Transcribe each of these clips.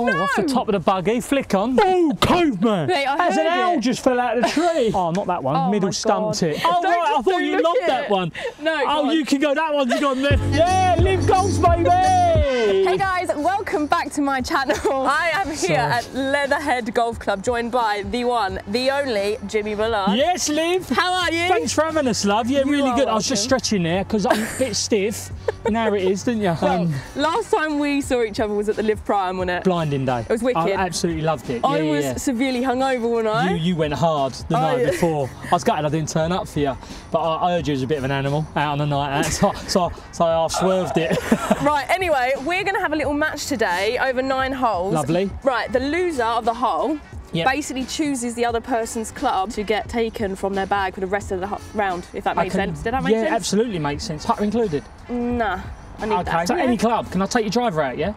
Oh, off the top of the buggy, flick on. Oh, cove man! Mate, As an owl it. just fell out of the tree. oh, not that one. Oh Middle stumped it. Oh, Don't right, I thought you loved at that one. No, Oh, you can go. That one's gone there. Yeah, live golf, baby. Hey guys, welcome back to my channel. I am here Sorry. at Leatherhead Golf Club, joined by the one, the only Jimmy Bullard. Yes, Liv. How are you? Thanks for having us, love. Yeah, You really good. I was just stretching there because I'm a bit stiff. Now it is, didn't you? Well, Um, last time we saw each other was at the Live Prime, wasn't it? blinding day. It was wicked. I absolutely loved it. I yeah, was yeah. severely hungover, wasn't I? You, you went hard the Oh, night before. I was gutted I didn't turn up for you, but I, I heard you was a bit of an animal out on the night out, so, so, so I half swerved it. Right, anyway, we're going to have a little match today over nine holes. Lovely. Right, the loser of the hole Yep. basically chooses the other person's club to get taken from their bag for the rest of the round, if that makes can- sense. Did that make yeah, sense? absolutely makes sense. Putter included. Nah, I need Okay. that. So yeah. any club, can I take your driver out? Yeah.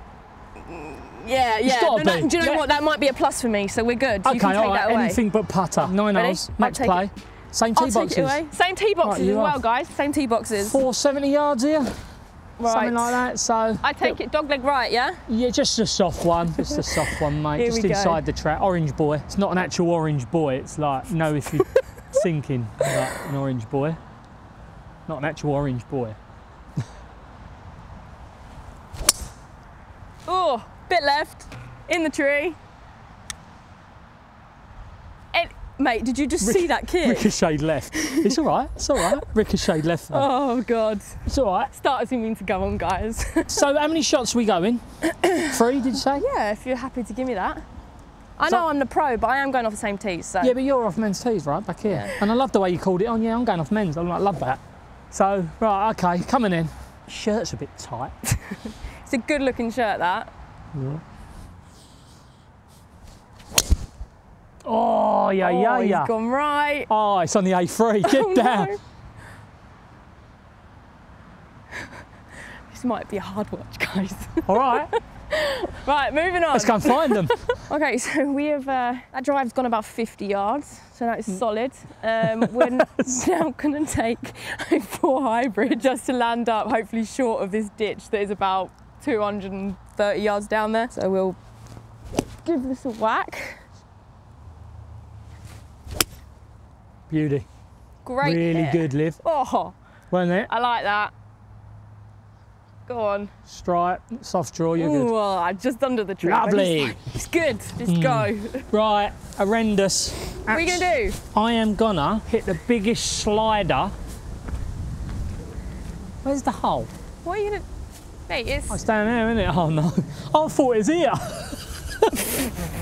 Yeah, yeah. No, no, do you know Yeah. what? That might be a plus for me, so we're good. Okay. you can take all right. that away. Anything but putter. Nine Ready? holes. I'll take play. it. Same I'll tee take boxes. Same tee boxes you as well, are. guys. Same tee boxes. 470 yards here. Right. Something like that. So. I take it dog leg right, yeah? Yeah, just a soft one. Just a soft one, mate. Here just we go. inside the track. Orange boy. It's not an actual orange boy. It's like, no, if you're thinking like an orange boy. Not an actual orange boy. Oh, bit left. In the tree. And, mate, did you just see that kid? Ricocheted left. It's all right. It's all right. Ricocheted left. Oh, God. It's all right. Start as we mean to go on, guys. So, how many shots are we going? Three, did you say? yeah, if you're happy to give me that. I So- know I'm the pro, but I am going off the same tees, so. Yeah, but you're off men's tees, right? Back here. Yeah. And I love the way you called it on. Yeah, I'm going off men's. I like, love that. So, right, okay, coming in. Shirt's a bit tight. It's a good looking shirt, that. Oh, yeah, oh, yeah, he's yeah. gone right. Oh, it's on the A3. Get Oh, down. no. this might be a hard watch, guys. All right, right, moving on. let's go and find them. Okay, so we have uh, that drive's gone about 50 yards, so that is solid. Um, we're now going to take a four hybrid just to land up, hopefully short of this ditch that is about 230 yards down there. So we'll give this a whack. Beauty. Great. really good, Liv. Oh, Wasn't it? I like that. Go on. Stripe, soft draw, you're good. Ooh, oh, just under the tree. Lovely. It's good. Let's hmm. go. Right, horrendous. What are you going to do? I am gonna hit the biggest slider. Where's the hole? What are you going to Mate, it's. Oh, it's down there, isn't it? Oh no. I thought it was here.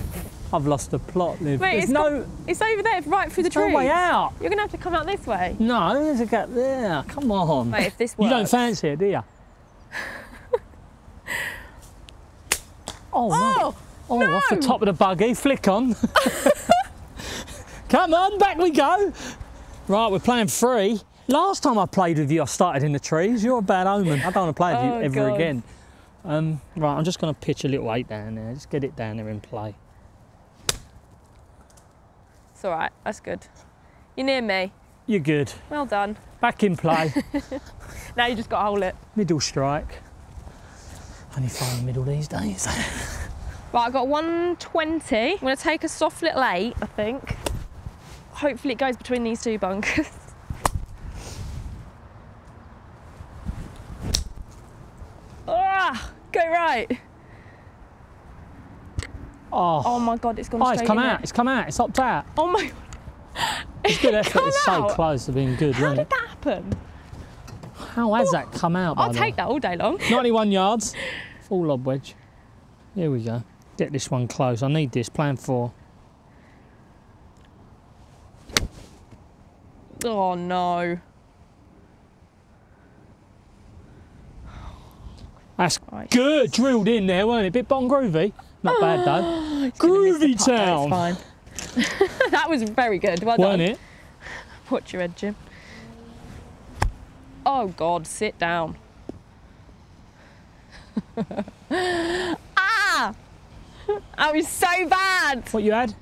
I've lost the plot, Liv. Wait, There's it's no, It's over there, right through the no way out. You're gonna have to come out this way. No, there's a gap there. Come on. Mate, if this works. you don't fancy it, do you? oh, no. Oh, Oh, off the top of the buggy, flick on. Come on, back we go. Right, we're playing free. Last time I played with you, I started in the trees. You're a bad omen. I don't want to play with you Oh, ever God. again. Um, right, I'm just going to pitch a little eight down there. Just get it down there and play. It's all right. That's good. You're near me. You're good. Well done. Back in play. Now you just got to hold it. middle strike. Only find middle these days. Right, I've got 120. I'm gonna take a soft little eight, I think. Hopefully it goes between these two bunkers. ah, go right. Oh, Oh my god, it's gone oh straight it's come out. it. It's come out. It's opted out. Oh my god. It's good effort. It's so out? close to being good, How did it? that happen? How has that come out? I'll take that all day long. 91 yards, full lob wedge. Here we go. Get this one close. I need this. Plan four. Oh no. That's Right. good. Drilled in there, weren't it? Bit bottom groovy. Not bad though. It's gonna miss the Groovy town. It's fine. that was very good. Well Weren't done. it? Watch your head, Jim. Oh God, sit down. ah! That was so bad. What you had?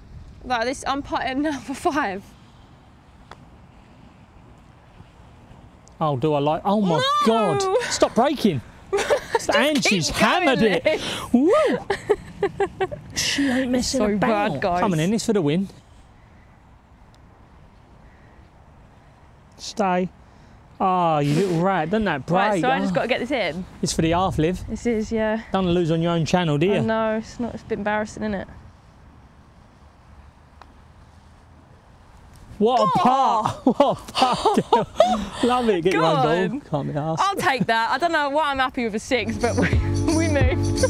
Like this, I'm putting now for five. Oh, do I like? Oh my No! God! Stop breaking. And she's hammered it. Woo! she ain't missing So about. bad, guys. Coming in, this for the win. Stay. Ah, you little rat, doesn't that break? Right, so I just Ah. got to get this in. It's for the half live. This is, yeah. Don't lose on your own channel, do I you? know, it's not, it's a bit embarrassing, isn't it? What a part! What a part! Love it. Get your Go own ball. Can't be asked. I'll take that. I don't know why I'm happy with a six, but we, we moved.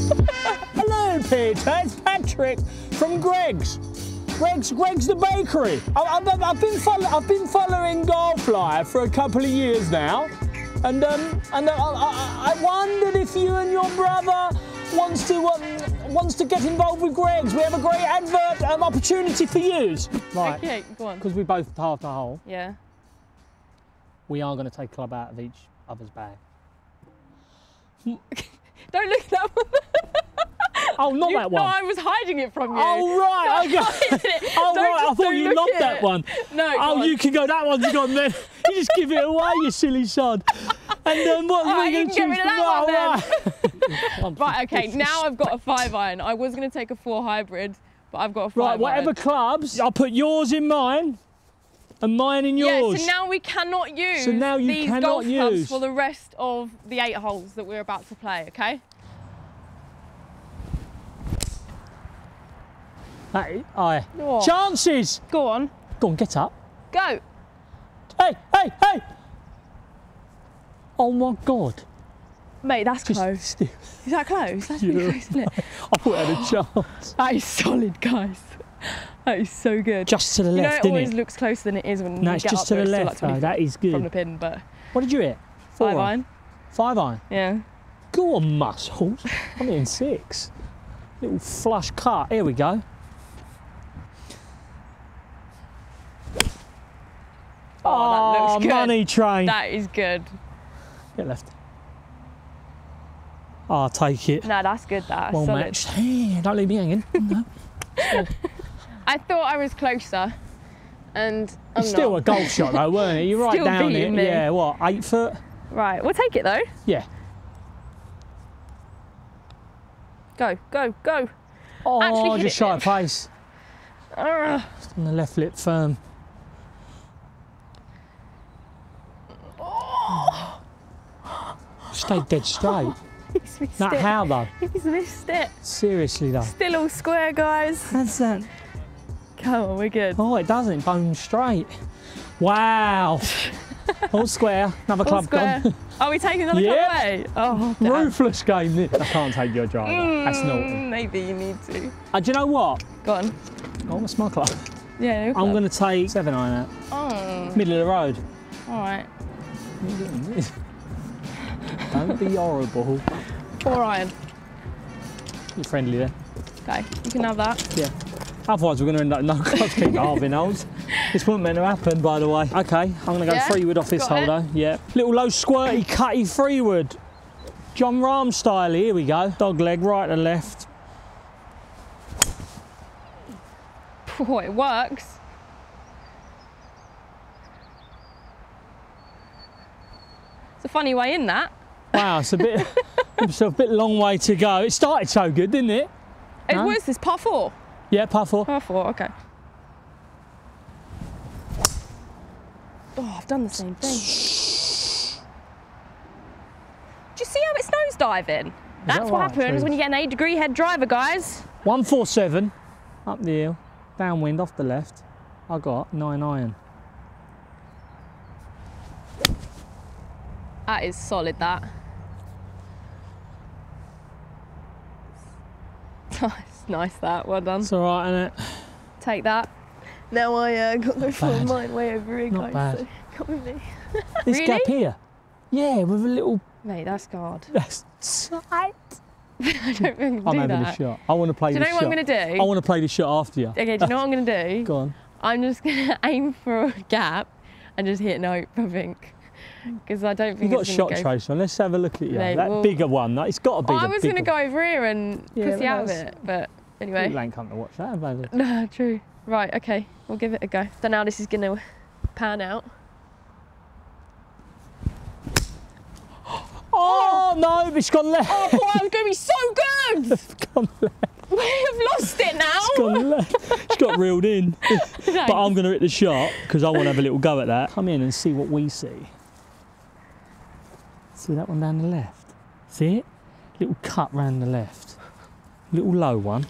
Hello, Peter. It's Patrick from Greggs. Greggs, Greggs the bakery. I, I've, I've been follow, I've been following for a couple of years now, and um, and I, I, I wondered if you and your brother wants to um, wants to get involved with Greggs. We have a great advert um, opportunity for you. Right. Okay, go on. Because we both halved the hole, Yeah. we are going to take club out of each other's bag. Don't look at that one. Oh, not You- that one. No, one. I was hiding it from you. Oh right, okay. Oh Don't right, I thought you loved that one. No, Oh, you can go. That one's gone then. You just give it away, you silly sod. And then what? Are we going to choose get rid of from? that Oh, right. Okay, now I've got a five iron. I was going to take a four hybrid, but I've got a five Right, whatever iron. clubs, I'll put yours in mine, and mine in yours. Yeah, so now we cannot use So now you these cannot golf clubs for the rest of the eight holes that we're about to play, okay? That- aye. Oh. Chances. Go on, Go on, get up. go. Hey, hey, hey. Oh my God. Mate, that's Just close. still. Is that close? That's pretty close, isn't it? I thought I had a chance. That is solid, guys. That is so good. Just to the you know, left, it always innit? looks closer than it is when No, you get just up to the left, like though. 20 That is from the pin, but What did you hit? Four. five iron. Five iron. Yeah. Go on, muscles. I'm in six. Little flush cut. Here we go. Oh, that looks ah, good. money train. That is good. Get left. I'll take it. No, that's good. That well solid. matched. Hey, don't leave me hanging. No. I thought I was closer, and I'm It's still not. a golf shot though, weren't it? You're right Still down it. me. Yeah, what, eight foot? Right, we'll take it though. Yeah. Go, go, go. Oh, Actually just shy of pace. Just on the left lip firm. Oh. Stay dead straight. He's missed Not it. how though. He's missed it. Seriously though. Still all square, guys. That's that. Come on, we're good. Oh, it doesn't. Bone straight. Wow. All square. Another All club square. gone. Are we taking another Yeah. club away? Oh, damn. Ruthless game. This. I can't take your driver. That's naughty. Mm, Maybe you need to. Uh, do you know what? Go on. Oh, what's my club? Yeah, no I'm going to take seven iron out. Oh, Middle of the road. all right. Don't be horrible. Four iron. You're friendly there. Okay, you can have that. Yeah. Otherwise, we're going to end up no clubs keep halving holes. This wasn't meant to happen, by the way. Okay, I'm going to go Yeah? freewood off this it. though. Yeah. Little low squirty, cutty freewood. Jon Rahm style. Here we go. Dog leg, right and left. Oh, it works. It's a funny way in that. Wow, it's a bit, it's a bit long way to go. It started so good, didn't it? It No? was this par four. Yeah, par four. Par four, okay. Oh, I've done the same thing. Do you see how it's nosediving? That's that what right, happens when you get an eight degree head driver, guys. 147 up the hill, downwind off the left. I got nine iron. That is solid, that. Nice, nice that. Well done. It's all right, isn't it? Take that. Now I uh, got the full mine way over here, Not guys. bad. So come with me. This Really? gap here. Yeah, with a little. Mate, that's God. That's tight. I don't I I'm do having that. a shot. I want to play Do you know what I'm going to do? I want to play this shot after you. Okay, do you know what I'm going to do? Go on. I'm just going to aim for a gap and just hit nope, I think. Because I don't think You've got a it's shot go. trace on. Let's have a look at you. Mate, that well- bigger one. That, it's got to be Oh, I was going to go over here and Yeah, pussy but out of it. But anyway. come to watch that, have? No, true. Right, okay. We'll give it a go. So now this is going to pan out. Oh, oh, no, it's gone left. Oh, boy, I was going to be so good! It's gone left. We've lost it now. Gone left. It's got reeled in. but I'm going to hit the shot because I want to have a little go at that. Come in and see what we see. See that one down the left? See it? Little cut round the left. Little low one.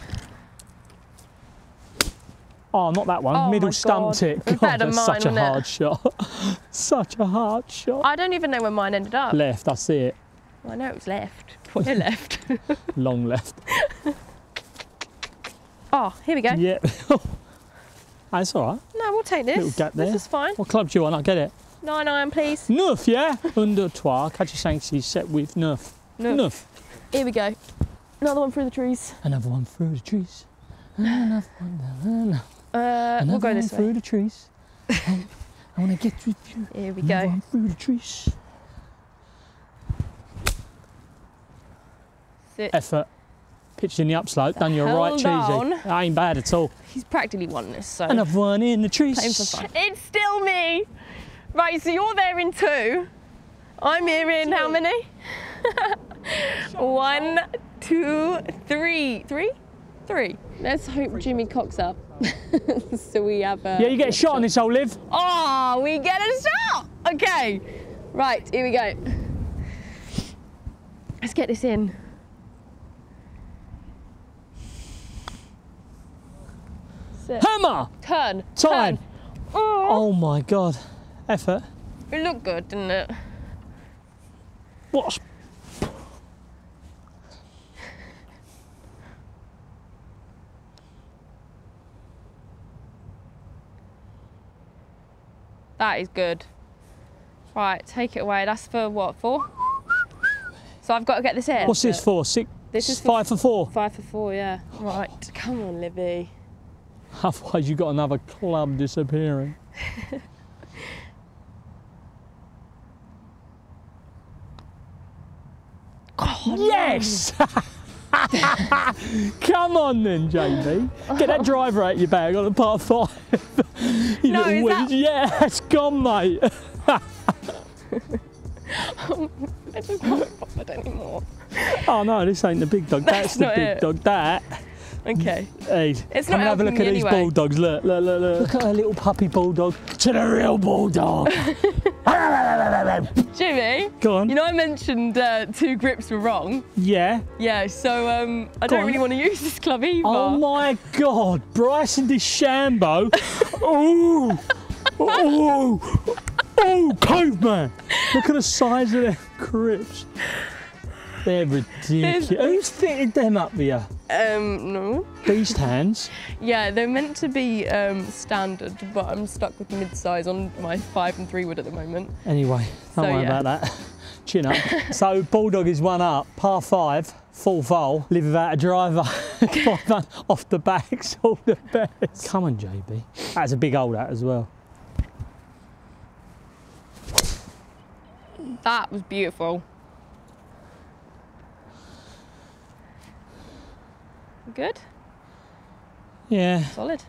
Oh, not that one. Oh Middle stumped God. it. God, that's mine, such a wasn't it? hard shot. such a hard shot. I don't even know where mine ended up. Left, I see it. I know it was left. Where left? Long left. oh, here we go. Yeah. That's all right. No, we'll take this. Little gap there. This is fine. What club do you want? I'll get it. Nine iron, please. Neuf, yeah? Under trois, quatre, cinq, six, set with neuf. No. Neuf. Here we go. Another one through the trees. Another one through the trees. Another one, another, Uh, another we'll go one this through way. the trees. I want to get with you. Here we Another go. one through the trees. Sit. Effort. Pitched in the upslope, done your right cheesy. That ain't bad at all. He's practically won this, so. Another one in the trees. It's still me. Right, so you're there in two. I'm here in how many? One, two, three. Three? Three. Let's hope Jimmy cocks up. so we have a. Yeah, you get a shot on this, Olive. Oh, ah, we get a shot. Okay. Right, here we go. Let's get this in. Sit. Hammer! Turn. Time. Turn. Oh, Oh my god. Effort. it looked good, didn't it? What? That is good. Right, take it away. That's for what? Four? So I've got to get this in. What's this for? Six, This is for- five for four. Five for four, yeah. Right, come on, Libby. Otherwise, you've got another club disappearing. yes! Come on then, JB. Get that driver out your bag on a part five. you No, little that- Yeah, it's gone, mate. I just can't bothered anymore. Oh no, this ain't the big dog. That's That's, the big it. dog. That. Okay. Hey, It's come not and have a look at these anyway. bulldogs. Look, look, look, look. Look at her little puppy bulldog to the real bulldog. Jimmy, Go on. you know I mentioned uh, two grips were wrong. yeah. Yeah, so um, I Go don't on. really want to use this club either. Oh my God, Bryson DeChambeau. oh, oh, oh, Cove man. Look at the size of their grips. They're ridiculous. Who's fitted them up here? Um, no. Beast hands. Yeah, they're meant to be um, standard, but I'm stuck with mid-size on my five and three wood at the moment. Anyway, don't So, worry yeah. about that. Chin up. so Bulldog is one up, par five, full foal, live without a driver. Driver off the backs, all the best. Come on, JB. That's a big old that as well. That was beautiful. Good, Yeah. solid.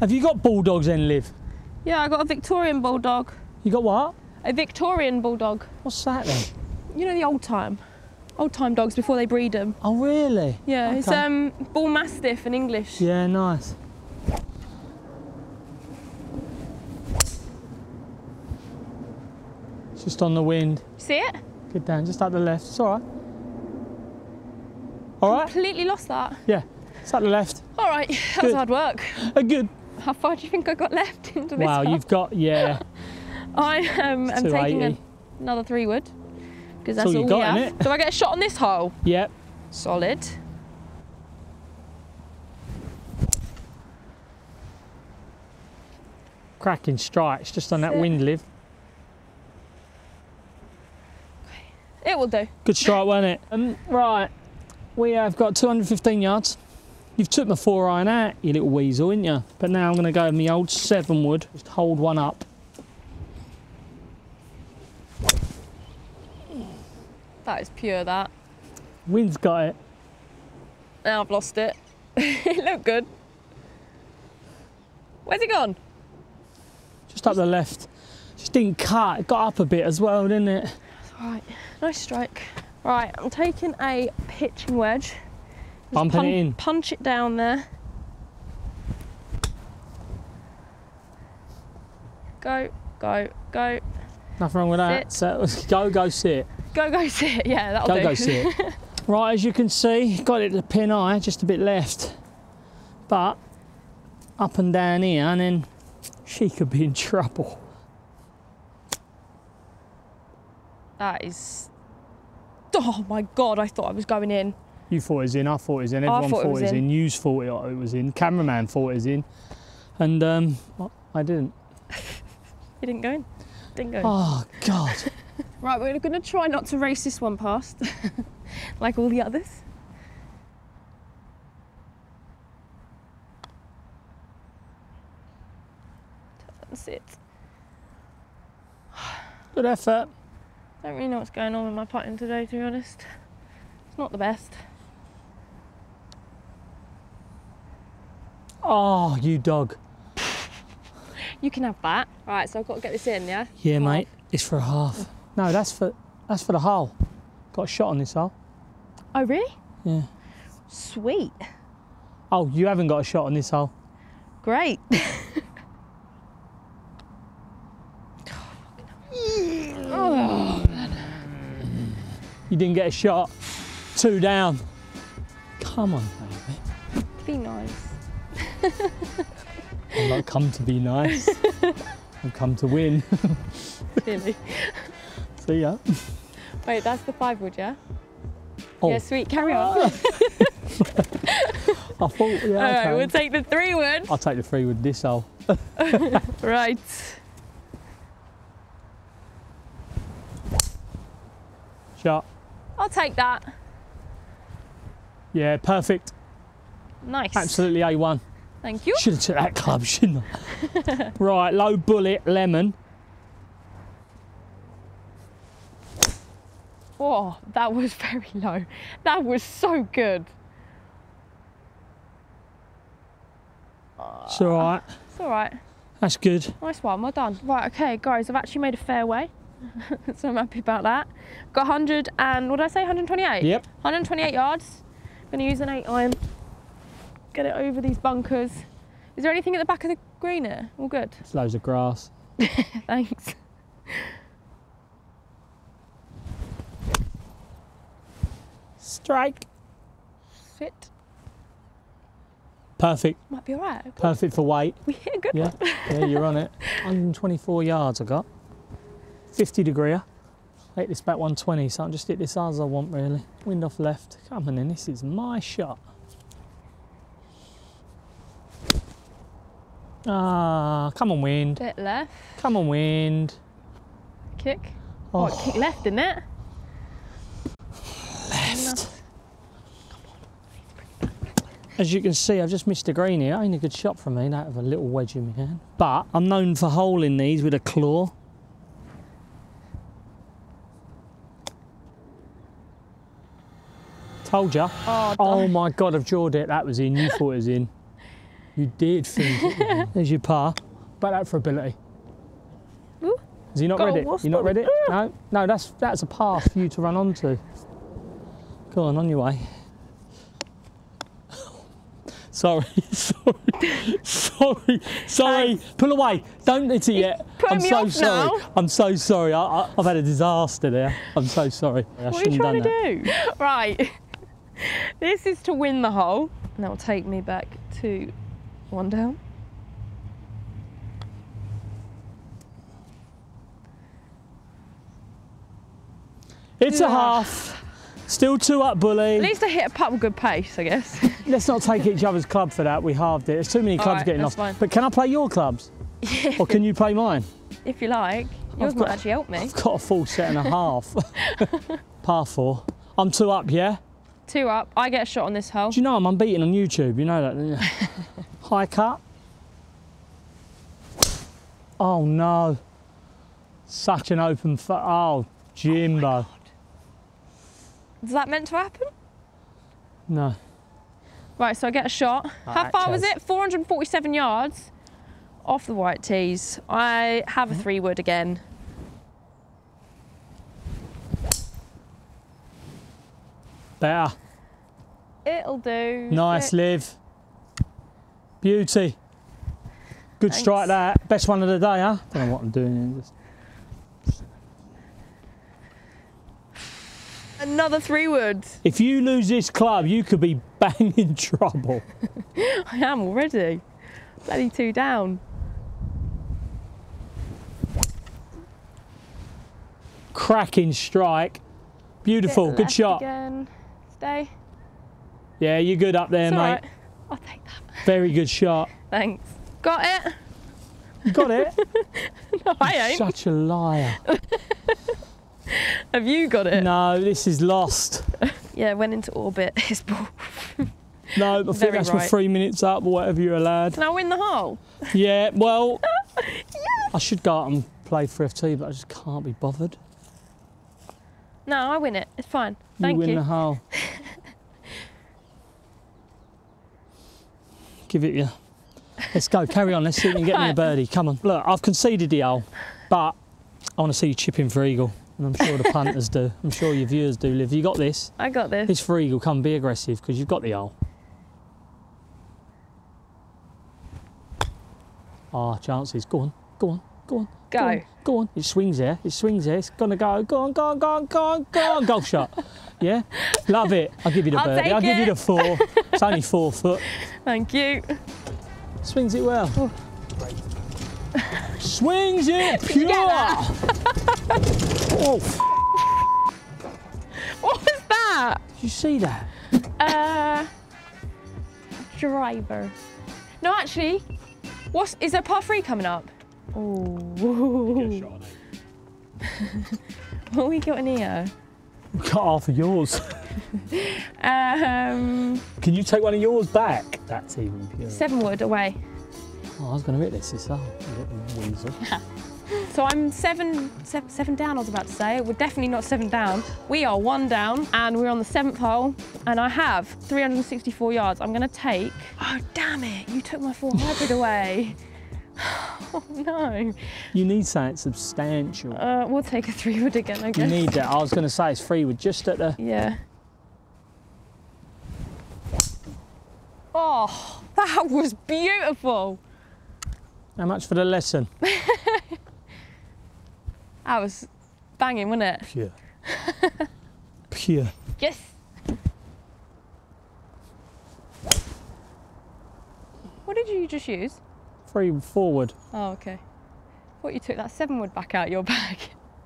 Have you got bulldogs then, Liv? Yeah, I got a Victorian bulldog. You got what? A Victorian bulldog. What's that then? You know the old time, old time dogs before they breed them. Oh, really? Yeah, it's Okay. um bull mastiff in English. Yeah, nice. Just on the wind. See it? Good down, just at the left. It's all right. All right? Completely lost that. Yeah, it's up the left. All right, that Good. was hard work. A good. How far do you think I got left into this? Wow, hole? you've got, yeah. I um, am taking 280. a, another three wood because That's that's all all, you we have. innit? Do I get a shot on this hole? Yep. Solid. Cracking strikes just on that it. wind, Liv. It will do. Good strike, wasn't it? Um, right, we have got 215 yards. You've took my four iron out, you little weasel, ain't you? But now I'm going to go with my old seven wood. Just hold one up. That is pure. That. Wind's got it. Now I've lost it. it looked good. Where's it gone? Just up the left. Just didn't cut. It got up a bit as well, didn't it? Right, nice strike. Right, I'm taking a pitching wedge. Bumping pun- it in. Punch it down there. Go, go, go, Nothing wrong with that. So, go, go, sit. go, go, sit. Yeah, that'll Go, do. go, go, sit. right, as you can see, got it to pin eye, just a bit left. But up and down here, and then she could be in trouble. that is. Oh my god! I thought I was going in. You thought it was in, I thought it was in, I everyone thought it thought it was was in, in. you thought it was in, cameraman thought it was in, and um, I didn't. It didn't go in. Didn't go in. Oh, God. Right, we're going to try not to race this one past, like all the others. That's it. Good effort. Don't really know what's going on with my putting today, to be honest. It's not the best. Oh, you dog. You can have that. Right, so I've got to get this in, yeah? Yeah, Half. mate. It's for a half. Mm. No, that's for that's for the hole. Got a shot on this hole. Oh, really? Yeah. Sweet. Oh, you haven't got a shot on this hole. Great. You didn't get a shot. Two down. Come on, baby. Be nice. I'm not come to be nice. I've come to win. Clearly. See ya. Wait, that's the five wood, yeah? Oh. Yeah, sweet. Carry on. I thought, yeah, All right, okay. we'll take the three wood. I'll take the three with this hole. Right. Shot. I'll take that. Yeah, perfect. Nice. Absolutely A1. Thank you. Should have took that club, shouldn't I? right, low bullet, lemon. Oh, that was very low. That was so good. It's all right. It's all right. That's good. Nice one. Well done. Right, okay, guys, I've actually made a fairway. so I'm happy about that. Got 100 and, what did I say, 128? Yep. 128 yards. I'm going to use an 8 iron. Get it over these bunkers. Is there anything at the back of the green here? All good. It's loads of grass. Thanks. Strike. Sit. Perfect. Might be all right. Perfect for weight. We hit a good Yeah. one. Yeah, you're on it. 124 yards I got. 50 degree. Hit this back 120, so I'll just hit this as I want really. Wind off left. Come on in, this is my shot. Ah, come on wind. Bit left. Come on wind. Kick. Oh, Oh, kicked left, didn't it? left. As you can see, I've just missed a green here. Ain't a good shot from me, that of a little wedge in my hand. But I'm known for holing these with a claw. Told ya. Oh, Oh my God, I've drawed it. That was in. You thought it was in. You did think it was. There's your par. Back that for ability. Ooh. Has he not a read it? You not on read it. it? No, no. That's that's a path for you to run onto. Go on, on your way. Sorry, sorry, sorry, sorry. Pull away. Don't hit it yet. I'm so sorry. now. I'm so sorry. I, I've had a disaster there. I'm so sorry. I What are you trying to that. do? Right. This is to win the hole. And that will take me back to one down. It's a ah. half. Still two up, bully. At least I hit a putt with good pace, I guess. Let's not take each other's club for that. We halved it. There's too many clubs Alright, getting lost. fine. But can I play your clubs? Or can you play mine? if you like. Yours got- might actually help me. I've got a full set and a half. Par four. I'm two up, yeah? Two up. I get a shot on this hole. Do you know I'm unbeaten on YouTube? You know that, don't you? High cut. Oh no. Such an open. Oh, Jimbo. Is that meant to happen? no. Right, so I get a shot. How Alright, far was it? 447 yards off the white tees. I have Mm-hmm. a three wood again. Better. It'll do. Nice, Sit. Liv. Beauty. Good Thanks. strike that. Best one of the day, huh? Don't know what I'm doing. Another three wood. If you lose this club, you could be bang in trouble. I am already. Bloody two down. Cracking strike. Beautiful. Good shot. Again. Stay. Yeah, you're good up there, mate. right. I'll take that. Very good shot. Thanks. Got it? You got it. No, I ain't. Such a liar. Have you got it? No, this is lost. Yeah, went into orbit. His ball. No, I think Very that's for three minutes up or whatever you're allowed. Can I win the hole? Yeah, well, I should go out and play for FT, but I just can't be bothered. No, I win it. It's fine. Thank you win you. the hole. Give it you. Let's go. Carry on. Let's see if you can get me a birdie. Come on. Look, I've conceded the hole, but I want to see you chipping for eagle, and I'm sure the punters do. I'm sure your viewers do. Liv, you got this. I got this. It's for eagle. Come, be aggressive because you've got the hole. Ah, chances. Go on. Go on. Go on. Go. Go on, go on. It swings there. It swings there. It's gonna go. Go on, go on, go on, go on, go on. Golf shot. Yeah, love it. I'll give you the I'll birdie. I'll give you the four. It's only four foot. Thank you. Swings it well. Oh. Swings it pure. oh, What was that? did you see that? Uh, driver. No, actually, what's is there par three coming up? Oh. what we got in here? Got half of yours. Um, Can you take one of yours back? That's even pure. seven wood away. Oh, I was gonna hit this this hole. You little weasel. So I'm seven seven down. I was about to say. We're definitely not seven down. We are one down, and we're on the seventh hole. And I have 364 yards. I'm gonna take. Oh damn it! You took my four hybrid away. Oh no. You need something substantial. Uh, we'll take a three wood again, I guess. You need that. I was gonna say it's three wood just at the. Yeah. Oh, that was beautiful. How much for the lesson? That was banging, wasn't it? Pure. Pure. Yes. What did you just use? Free forward. Oh, okay. Thought you took that seven wood back out your bag,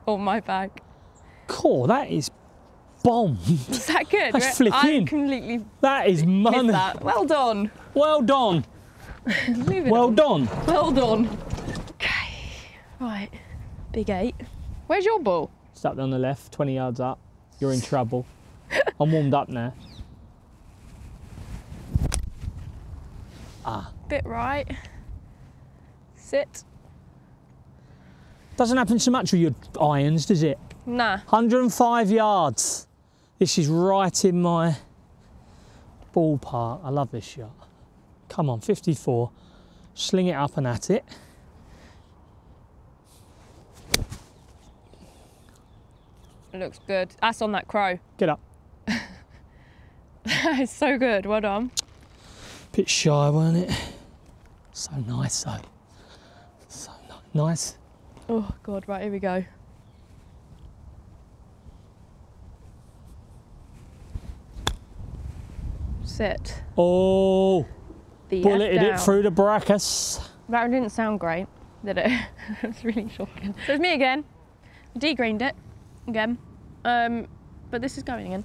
or my bag. Cool, that is bomb. Is that good? That's I flicking. completely That is money. that. Well done. Well done. Well on. done. Well done. Okay. Right. Big eight. Where's your ball? It's up on the left, 20 yards up. You're in trouble. I'm warmed up now. Ah. Bit right. Sit. Doesn't happen so much with your irons, does it? Nah. 105 yards. This is right in my ballpark. I love this shot. Come on, 54. Sling it up and at it. It looks good. That's on that crow. Get up. it's so good. Well done. Bit shy, weren't it? So nice, though. Nice. Oh god. Right. Here we go. Sit. Oh, The bulleted it through the brackets. That didn't sound great, did it? it's really shocking. So it's me again. Degreened it again. Um, but this is going again.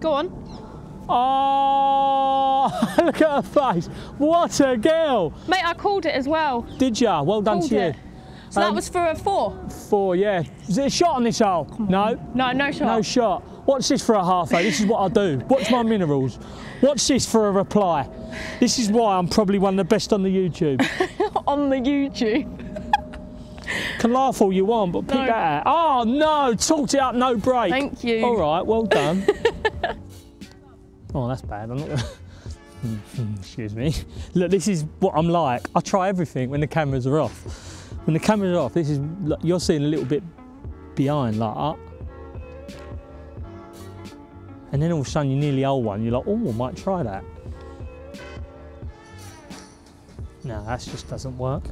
Go on. Oh, look at her face. What a girl. Mate, I called it as well. Did ya? Well done Called to you. it. So that Um, was for a four. Four, yeah. Is it a shot on this hole? No? No, no shot. No shot. Watch this for a half though. This is what I do. Watch my minerals. Watch this for a reply. This is why I'm probably one of the best on the YouTube. on the YouTube. Can laugh all you want, but pick No. that out. Oh no, talked it up, no break. Thank you. All right, well done. Oh, that's bad. I'm not gonna. Excuse me. Look, this is what I'm like. I try everything when the cameras are off. When the cameras are off, this is look, you're seeing a little bit behind like that. And then all of a sudden you nearly old one, you're like, oh, I might try that. No, that just doesn't work.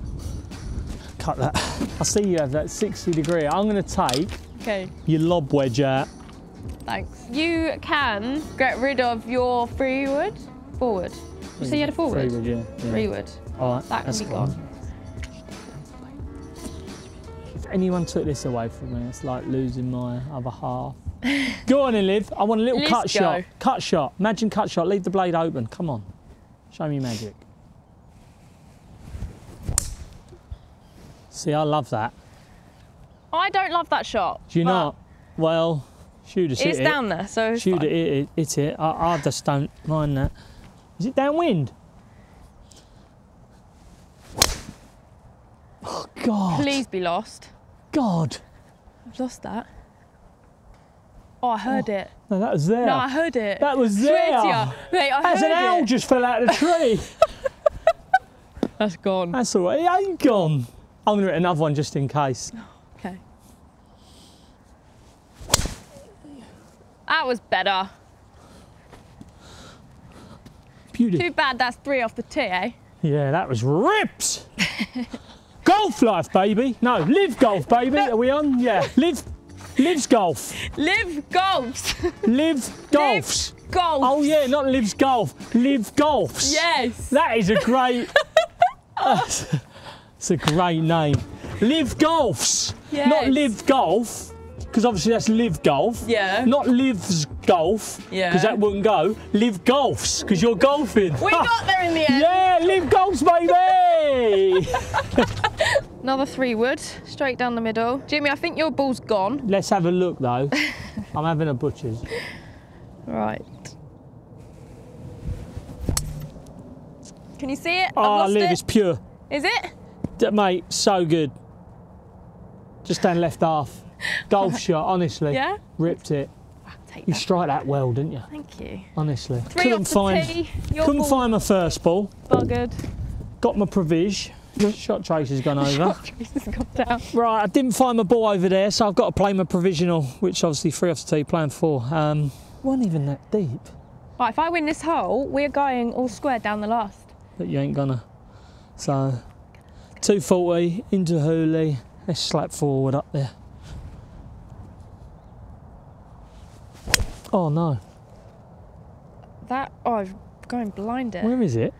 Cut that. I see you have that 60 degree. I'm going to take Okay, your lob wedge out. Thanks. You can get rid of your freewood. Forward. You say you had a forward? Freewood, yeah. yeah. Freewood. All right, That can be gone. If anyone took this away from me, it's like losing my other half. go on, Liv. I want a little cut go. shot. Cut shot. Imagine cut shot. Leave the blade open. Come on. Show me magic. See, I love that. I don't love that shot. Do you not? Well, shoot us. It's down there, so it. it's Shoot it, it, hit it. I, I just don't mind that. Is it downwind? Oh, God. Please be lost. God. I've lost that. Oh, I heard oh, it. No, that was there. No, I heard it. That was there. Mate, I That's an owl just fell out of the tree. That's gone. That's all right. It ain't gone. I'm going to hit another one just in case. Oh. Okay. That was better. Beauty. Too bad that's three off the tee, eh? Yeah, that was ripped. golf life, baby. No, live golf, baby. Are we on? Yeah. Live. Lives golf. Liv Golfs. Liv Golfs. golf. Oh yeah, not lives golf. Liv Golfs. Yes. That is a great. It's a great name. Liv Golfs. Not live golf, because obviously that's live golf. Yeah. Not lives golf. Yeah. Because that wouldn't go. Liv Golfs, because you're golfing. We got there in the end. Yeah, live golfs, baby. Another three wood, straight down the middle. Jimmy, I think your ball's gone. Let's have a look though. I'm having a butcher's. Right. Can you see it? I've Oh, lost live, it. it's pure. Is it? D- Mate, so good. Just down left half. Golf shot, honestly. Yeah? Ripped it. You strike that well, didn't you? Thank you. Honestly. Three couldn't off the find tee. Couldn't ball find my first ball. buggered. Got my provision. Shot trace has gone over. Shot Trace has gone down. right, I didn't find my ball over there, so I've got to play my provisional, which obviously three off the tee, playing four. Um, wasn't even that deep, Right, if I win this hole, we're going all square down the last. but you ain't gonna. So, 240 into Hooley. Let's slap forward up there. Oh no, That, oh, I'm going blinded. where is it?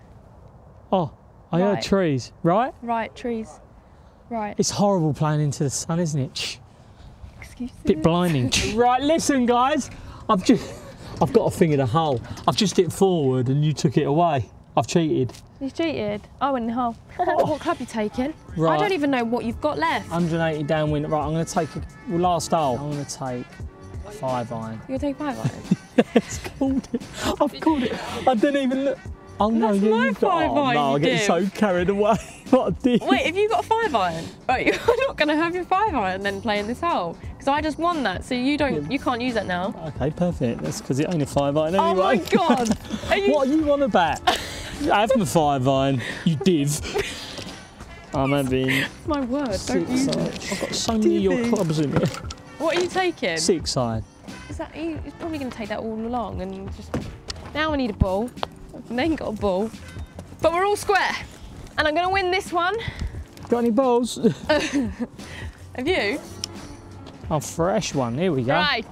Oh, I heard trees, right? Right, trees. Right. It's horrible playing into the sun, isn't it? Shh. Excuse me. bit blinding. right, listen, guys. I've just, I've got a thing in a hole. I've just hit forward and you took it away. I've cheated. You cheated. I went in the hole. what club you taking? Right. I don't even know what you've got left. 180 downwind. Right, I'm going to take a last hole. I'm going to take a five iron. You're gonna take five iron. It's called it. I've called it. I didn't even look. Oh no, That's yeah, my you've got. five oh, iron, no, I get so carried away. what a dick. Wait, have you got a five iron? Right, you're not gonna have your five iron and then play in this hole because I just won that, so you don't, you can't use that now. Okay, perfect. That's because it ain't a five iron oh anyway. Oh my god! Are you? What are you on about? I Have my five iron, you div. I'm having My word, don't use it. I've got so many of your clubs in here. What are you taking? Six iron. Is that? He's probably gonna take that all along and just. Now I need a ball. And then got a ball, but we're all square, and I'm gonna win this one. Got any balls? Have you? A fresh one. Here we go. Right.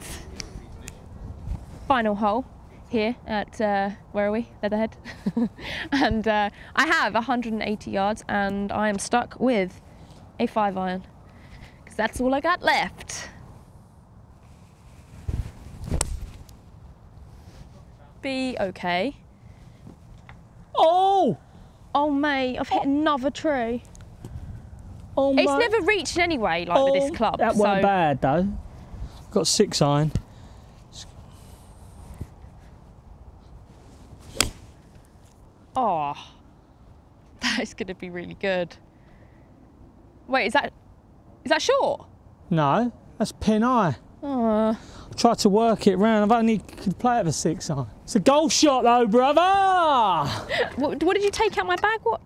Final hole here at uh, where are we? Leatherhead. and uh, I have 180 yards, and I am stuck with a five iron because that's all I got left. Be okay. Oh! Oh mate, I've hit another tree. Oh my. It's never reached anyway, like with Oh, this club. That so weren't bad though. Got six iron. Oh, that is going to be really good. Wait, is that is that short? No, that's pin eye. Oh, Tried to work it round. I've only could play it for six iron. It's a goal shot though, brother. what, what did you take out my bag? What?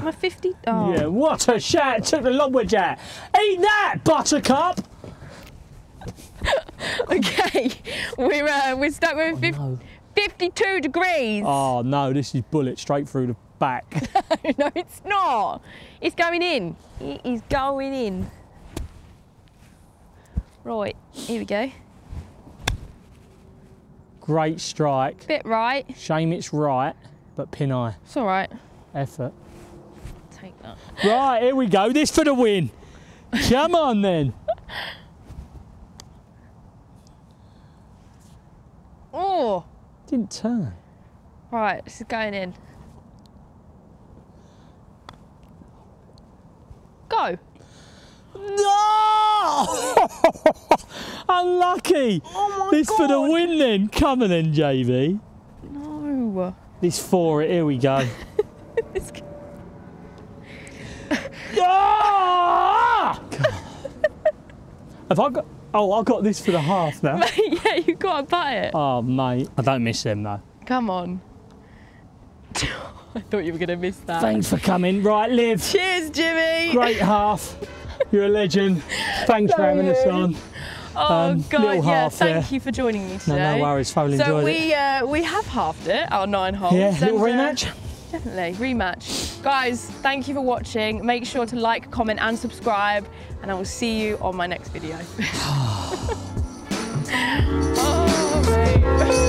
My 50? Oh. Yeah, what a shot! Took the long wedge out. Eat that, Buttercup. okay, we're uh, we're stuck with fif- no. 52 degrees. Oh no, this is bullet straight through the back. no, it's not. It's going in. It is going in. Right, here we go. Great strike. Bit right. Shame it's right, but pin eye. It's all right. Effort. Take that. Right, here we go. This for the win. Come on then. Oh, Didn't turn. right. This is going in. Go. No! Unlucky. Oh my this for the God. win then. Come on then, JV. No. This for it. Here we go. Ah! Have I got? Oh, I got this for the half now. yeah, you've got to buy it. Oh, mate. I don't miss them though. Come on. I thought you were going to miss that. Thanks for coming. Right, Liv. Cheers, Jimmy. Great half. You're a legend. Thanks for having us on. Oh Um, God, yeah. half Thank you for joining me today. no no worries. Thoroughly So enjoyed it. we uh, we have halved it, our nine holes. Yeah, little and, uh, rematch. definitely rematch, guys. Thank you for watching. Make sure to like, comment, and subscribe, and I will see you on my next video. oh.